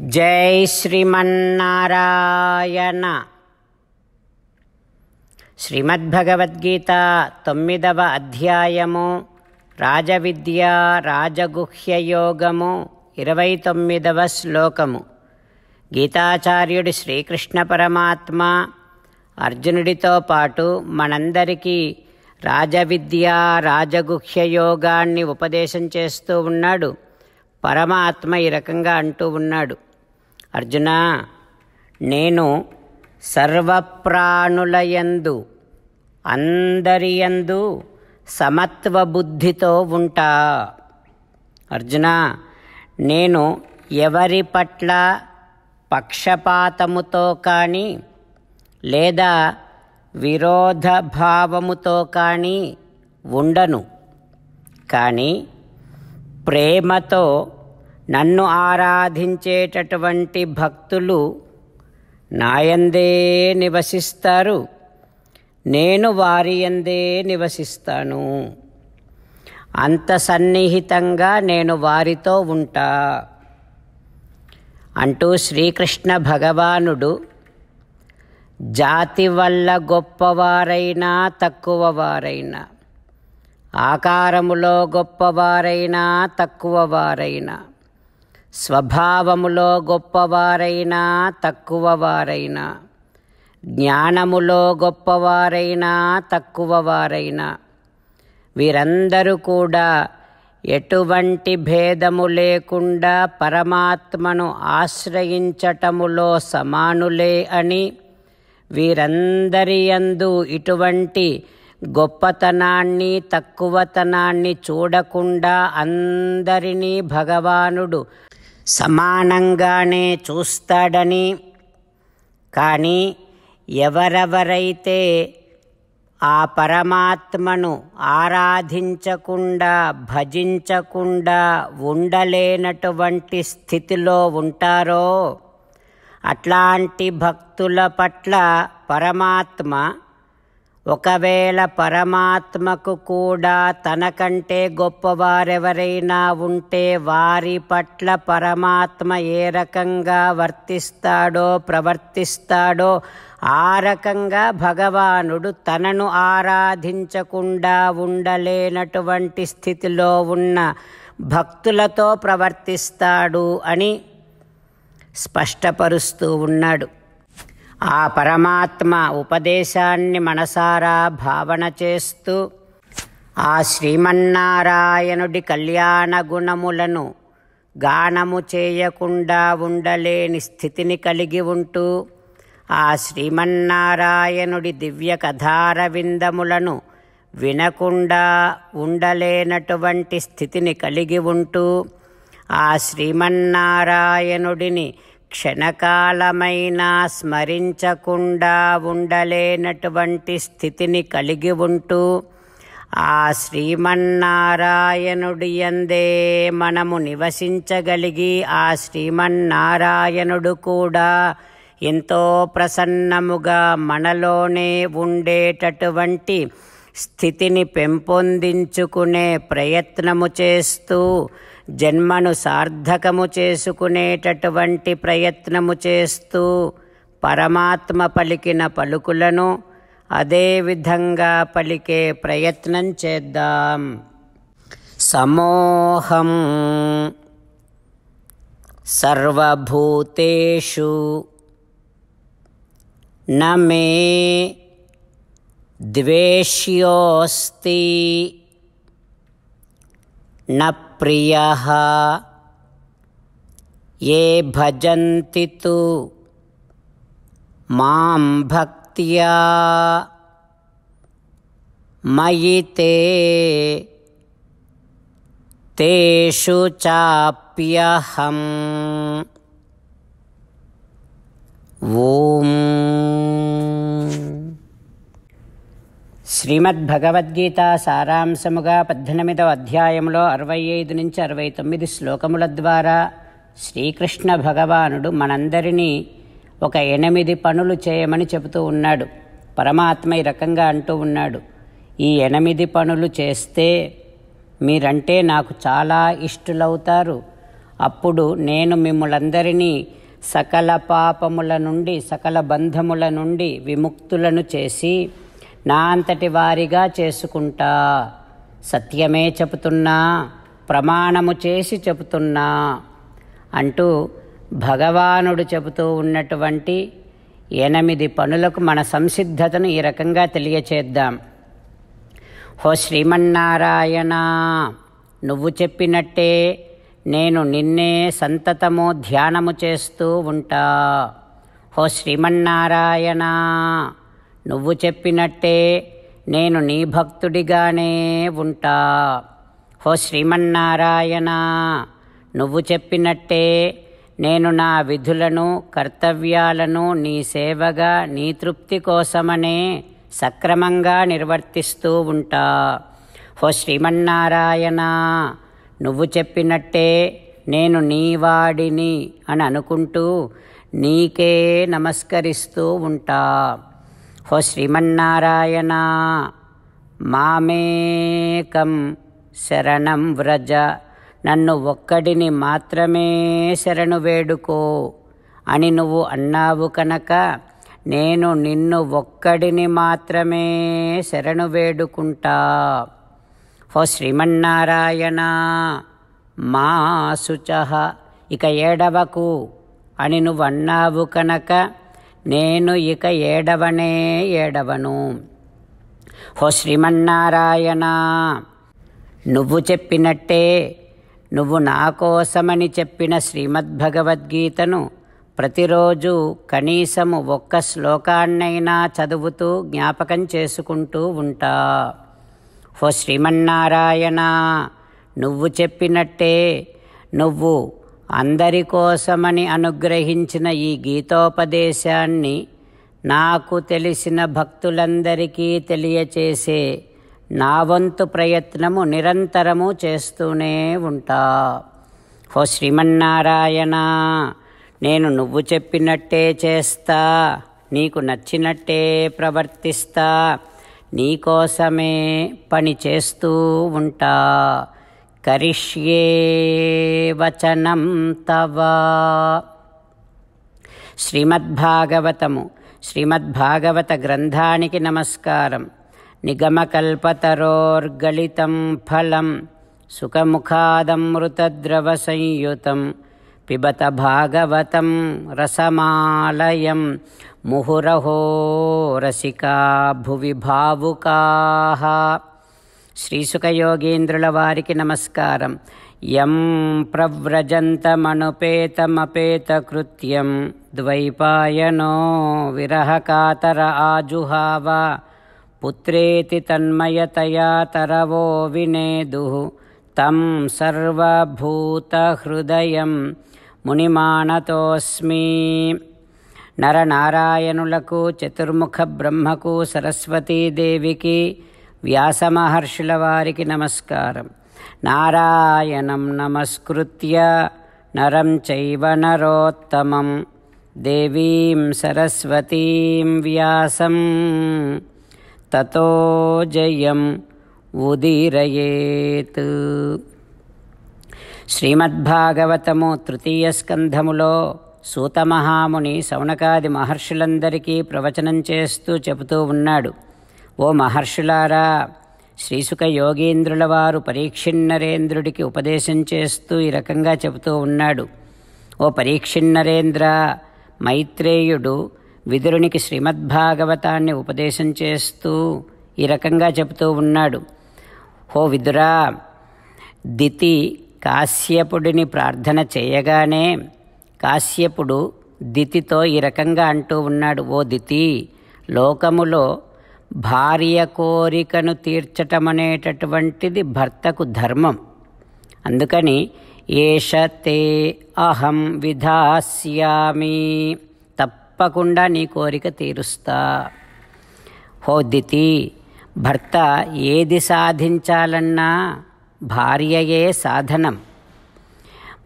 జై శ్రీమన్నారాయణ. శ్రీమద్భగవద్గీత తొమ్మిదవ అధ్యాయము రాజవిద్య రాజగుహ్యయోగము ఇరవై తొమ్మిదవ శ్లోకము. గీతాచార్యుడి శ్రీకృష్ణ పరమాత్మ అర్జునుడితో పాటు మనందరికీ రాజవిద్య రాజగుహ్య యోగాన్ని ఉపదేశం చేస్తూ ఉన్నాడు. పరమాత్మ ఈ రకంగా అంటూ ఉన్నాడు. అర్జున నేను సర్వప్రాణులయందు అందరియందు సమత్వ బుద్ధితో ఉంటా. అర్జున నేను ఎవరి పట్ల పక్షపాతముతో కానీ లేదా విరోధ భావముతో కానీ ఉండను. కానీ ప్రేమతో నన్ను ఆరాధించేటటువంటి భక్తులు నాయందే నివసిస్తారు నేను వారి ఎందే నివసిస్తాను. అంత సన్నిహితంగా నేను వారితో ఉంటా అంటూ శ్రీకృష్ణ భగవానుడు జాతి వల్ల గొప్పవారైనా తక్కువవారైనా ఆకారములో గొప్పవారైనా తక్కువవారైనా స్వభావములో గొప్పవారైనా తక్కువవారైనా. జ్ఞానములో గొప్పవారైనా తక్కువవారైనా. వీరందరూ కూడా ఎటువంటి భేదము లేకుండా పరమాత్మను ఆశ్రయించటములో సమానులే అని వీరందరి యందు ఇటువంటి గొప్పతనాన్ని తక్కువతనాన్ని చూడకుండా అందరినీ భగవానుడు సమానంగానే చూస్తాడని. కానీ ఎవరెవరైతే ఆ పరమాత్మను ఆరాధించకుండా భజించకుండా ఉండలేనటువంటి స్థితిలో ఉంటారో అట్లాంటి భక్తుల పట్ల పరమాత్మ ఒకవేళ పరమాత్మకు కూడా తనకంటే గొప్పవారెవరైనా ఉంటే వారి పట్ల పరమాత్మ ఏ రకంగా వర్తిస్తాడో ప్రవర్తిస్తాడో ఆ రకంగా భగవానుడు తనను ఆరాధించకుండా ఉండలేనటువంటి స్థితిలో ఉన్న భక్తులతో ప్రవర్తిస్తాడు అని స్పష్టపరుస్తూ ఉన్నాడు. ఆ పరమాత్మ ఉపదేశాన్ని మనసారా భావన చేస్తూ ఆ శ్రీమన్నారాయణుడి కళ్యాణ గుణములను గానము చేయకుండా ఉండలేని స్థితిని కలిగి ఉంటూ ఆ శ్రీమన్నారాయణుడి దివ్య కథార విందములను వినకుండా ఉండలేనటువంటి స్థితిని కలిగి ఉంటూ ఆ శ్రీమన్నారాయణుడిని క్షణకాలమైనా స్మరించకుండా ఉండలేనటువంటి స్థితిని కలిగి ఉంటూ ఆ శ్రీమన్నారాయణుడి యందే మనము నివసించగలిగి ఆ శ్రీమన్నారాయణుడు కూడా ఎంతో ప్రసన్నముగా మనలోనే ఉండేటటువంటి స్థితిని పెంపొందించుకునే ప్రయత్నము చేస్తూ జన్మను సార్థకము చేసుకునేటటువంటి ప్రయత్నము చేస్తూ పరమాత్మ పలికిన పలుకులను అదేవిధంగా పలికే ప్రయత్నం చేద్దాం. సమోహం సర్వభూతేషు నమే ద్వేష్యోస్తి न प्रियः। ये भजन्ति तु। माँ भक्त्या। मयि ते। तेषु चाप्यहम्। ॐ। శ్రీమద్భగవద్గీత సారాంశముగా పద్దెనిమిదవ అధ్యాయంలో అరవై ఐదు నుంచి అరవై తొమ్మిది శ్లోకముల ద్వారా శ్రీకృష్ణ భగవానుడు మనందరినీ ఒక ఎనిమిది పనులు చేయమని చెబుతూ ఉన్నాడు. పరమాత్మ ఈ రకంగా అంటూ ఉన్నాడు. ఈ ఎనిమిది పనులు చేస్తే మీరంటే నాకు చాలా ఇష్టలవుతారు. అప్పుడు నేను మిమ్మలందరినీ సకల పాపముల నుండి సకల బంధముల నుండి విముక్తులను చేసి నా అంతటి వారిగా చేసుకుంటా. సత్యమే చెబుతున్నా ప్రమాణము చేసి చెబుతున్నా. అంటూ భగవానుడు చెబుతూ ఉన్నటువంటి ఎనిమిది పనులకు మన సంసిద్ధతను ఈ రకంగా తెలియచేద్దాం. హో శ్రీమన్నారాయణ నువ్వు చెప్పినట్టే నేను నిన్నే సంతతము ధ్యానము చేస్తూ ఉంటా. హో శ్రీమన్నారాయణ నువ్వు చెప్పినట్టే నేను నీ భక్తుడిగానే ఉంటా. హో శ్రీమన్నారాయణ నువ్వు చెప్పినట్టే నేను నా విధులను కర్తవ్యాలను నీ సేవగా నీ తృప్తి కోసమనే సక్రమంగా నిర్వర్తిస్తూ ఉంటా. హో శ్రీమన్నారాయణ నువ్వు చెప్పినట్టే నేను నీవాడిని అని అనుకుంటూ నీకే నమస్కరిస్తూ ఉంటా. హో శ్రీమన్నారాయణ. మామేకం శరణం వ్రజ. నన్ను ఒక్కడిని మాత్రమే శరణు వేడుకో. అని నువ్వు అన్నావు కనుక నేను నిన్ను ఒక్కడిని మాత్రమే శరణు వేడుకుంటా. హో శ్రీమన్నారాయణ మా శుచ. ఇక ఏడవకు అని నువ్వు అన్నావు కనుక నేను ఇక ఏడవనే ఏడవను. హో శ్రీమన్నారాయణ నువ్వు చెప్పినట్టే నువ్వు నా కోసమని చెప్పిన శ్రీమద్భగవద్గీతను ప్రతిరోజు కనీసము ఒక్క శ్లోకాన్నైనా చదువుతూ జ్ఞాపకం చేసుకుంటూ ఉంటా. ఓ శ్రీమన్నారాయణ నువ్వు చెప్పినట్టే నువ్వు అందరి కోసమని అనుగ్రహించిన ఈ గీతోపదేశాన్ని నాకు తెలిసిన భక్తులందరికీ తెలియచేసే నా వంతు ప్రయత్నము నిరంతరము చేస్తూనే ఉంటా. ఓ శ్రీమన్నారాయణ నేను నువ్వు చెప్పినట్టే చేస్తా నీకు నచ్చినట్టే ప్రవర్తిస్తా నీకోసమే పని చేస్తూ ఉంటా. కరిష్యే వచనం తవా శ్రీమద్భాగవతము శ్రీమద్భాగవత గ్రంథానికి నమస్కారం నిగమకల్పతరోర్గళితం ఫలం సుఖముఖాదమృతద్రవసంయుతం పిబత భాగవతం రసమాలయం ముహురహో రసికా భువి భావుకాః శ్రీసుఖయోగీంద్రుల వారికి నమస్కారం. యం ప్రవ్రజంతమనుపేతమపేతకృత్యం ద్వైపాయనో విరహకాతర ఆజుహావ పుత్రేతి తన్మయతయా తరవో వినేదు. తం సర్వభూతహృదయం మునిమానతోస్మి. నరనారాయణులకు చతుర్ముఖ బ్రహ్మకు సరస్వతీదేవికి వ్యాసమహర్షుల వారికి నమస్కారం. నారాయణం నమస్కృత్య నరం చైవ నరోత్తమం. దేవీం సరస్వతీం వ్యాసం. తతో జయం ఉదీరయేత్. శ్రీమద్భాగవతము తృతీయ స్కంధములో సూతమహాముని సౌనకాది మహర్షులందరికీ ప్రవచనం చేస్తూ చెబుతూ ఉన్నాడు. ఓ మహర్షులారా శ్రీసుక యోగీంద్రుల వారు పరీక్షిన్నరేంద్రుడికి ఉపదేశం చేస్తూ ఈ రకంగా చెబుతూ ఉన్నాడు. ఓ పరీక్షిన్నరేంద్ర మైత్రేయుడు విదురునికి శ్రీమద్భాగవతాన్ని ఉపదేశం చేస్తూ ఈ రకంగా చెబుతూ ఉన్నాడు. ఓ విదురా దితి కాశ్యపుడిని ప్రార్థన చేయగానే కాశ్యపుడు దితితో ఈ రకంగా అంటూ ఉన్నాడు. ఓ దితి లోకములో భార్య కోరికను తీర్చటమనేటటువంటిది భర్తకు ధర్మం. అందుకని ఏష తే అహం విధాస్యామి. తప్పకుండా నీ కోరిక తీరుస్తా. హోదితి భర్త ఏది సాధించాలన్నా భార్యయే సాధనం.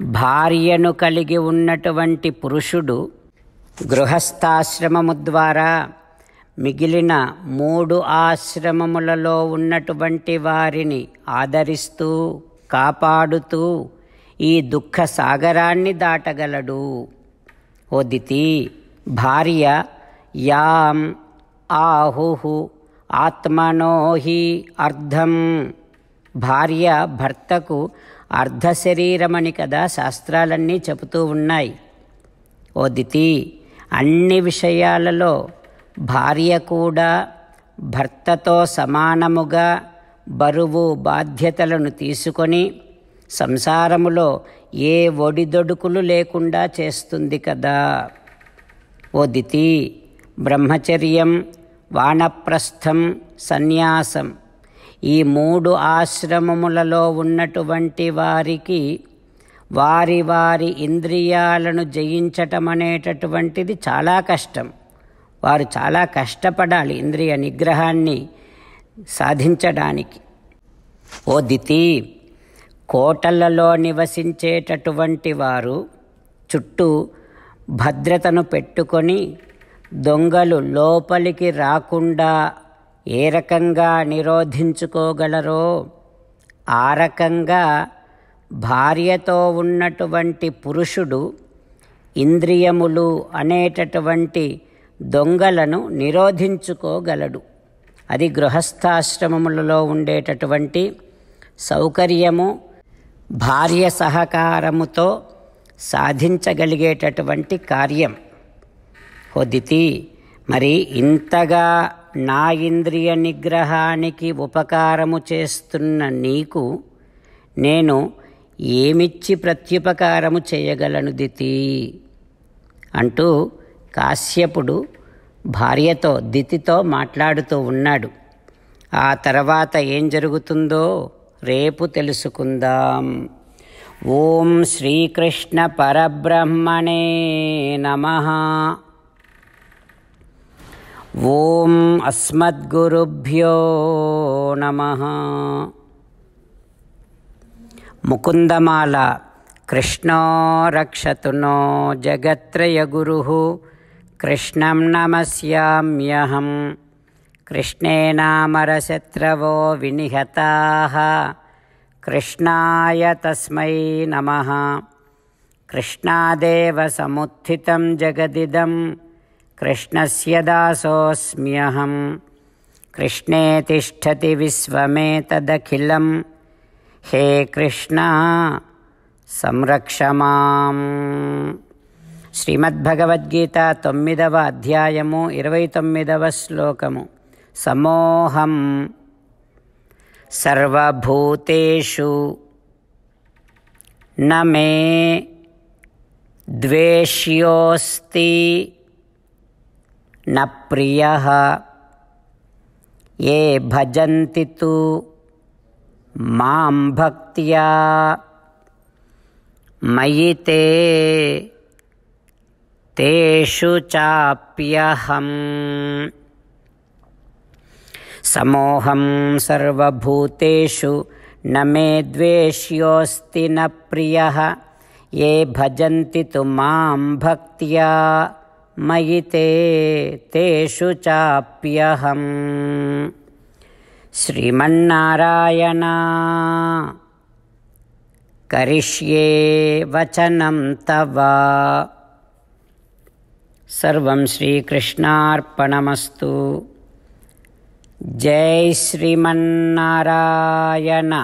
భార్యను కలిగి ఉన్నటువంటి పురుషుడు గృహస్థాశ్రమము ద్వారా మిగిలిన మూడు ఆశ్రమములలో ఉన్నటువంటి వారిని ఆదరిస్తూ కాపాడుతూ ఈ దుఃఖ సాగరాన్ని దాటగలడు. ఓ భార్య యాం ఆహు ఆత్మనోహి అర్థం అర్ధం. భార్య భర్తకు అర్ధ శరీరమని కదా శాస్త్రాలన్నీ చెబుతూ ఉన్నాయి. ఓ అన్ని విషయాలలో భార్య కూడా భర్తతో సమానముగా బరువు బాధ్యతలను తీసుకొని సంసారములో ఏ ఒడిదొడుకులు లేకుండా చేస్తుంది కదా. ఒదితి బ్రహ్మచర్యం వానప్రస్థం సన్యాసం ఈ మూడు ఆశ్రమములలో ఉన్నటువంటి వారికి వారి వారి ఇంద్రియాలను జయించటం అనేటటువంటిది చాలా కష్టం. వారు చాలా కష్టపడాలి ఇంద్రియ నిగ్రహాన్ని సాధించడానికి. ఓ దితి కోటలలో నివసించేటటువంటి వారు చుట్టూ భద్రతను పెట్టుకొని దొంగలు లోపలికి రాకుండా ఏ రకంగా నిరోధించుకోగలరో ఆ రకంగా భార్యతో ఉన్నటువంటి పురుషుడు ఇంద్రియములు అనేటటువంటి దొంగలను నిరోధించుకోగలడు. అది గృహస్థాశ్రమములలో ఉండేటటువంటి సౌకర్యము భార్య సహకారముతో సాధించగలిగేటటువంటి కార్యం. హొదితి మరి ఇంతగా నా ఇంద్రియ నిగ్రహానికి ఉపకారము చేస్తున్న నీకు నేను ఏమిచ్చి ప్రత్యుపకారము చేయగలను దితి? అంటూ కాశ్యపుడు భార్యతో దితితో మాట్లాడుతూ ఉన్నాడు. ఆ తర్వాత ఏం జరుగుతుందో రేపు తెలుసుకుందాం. ఓం శ్రీకృష్ణ పరబ్రహ్మణే నమ. ఓం అస్మద్గురుభ్యో నమ. ముకుందమాల కృష్ణో రక్షతునో జగత్రయ గురు. कृष्णं नमस्याम्यहं। कृष्णेनामरशत्रवो विनिहताः। कृष्णाय तस्मै नमः। कृष्णादेव समुत्थितं जगदिदं। कृष्णस्य दासोऽस्म्यहं। कृष्णे तिष्ठति विश्वमेतदखिलं। हे कृष्ण संरक्ष माम्। శ్రీమద్భగవద్గీత తొమ్మిదవ అధ్యాయము ఇరవై తొమ్మిదవ శ్లోకము సమోహం సర్వభూతేషు న మే ద్వేష్యోస్తి న ప్రియ ఏ భజంతి తు మాం భక్త్యా మయి తే तेषु चाप्यहम्। समोऽहं सर्वभूतेषु न मे द्वेष्योऽस्ति न प्रियः। ये भजन्ति तु मां भक्त्या मयि ते तेषु चाप्यहम्। श्रीमन्नारायणा करिष्ये वचनं तव। सर्वं श्रीकृष्णार्पणमस्तु। जय श्रीमन्नारायण।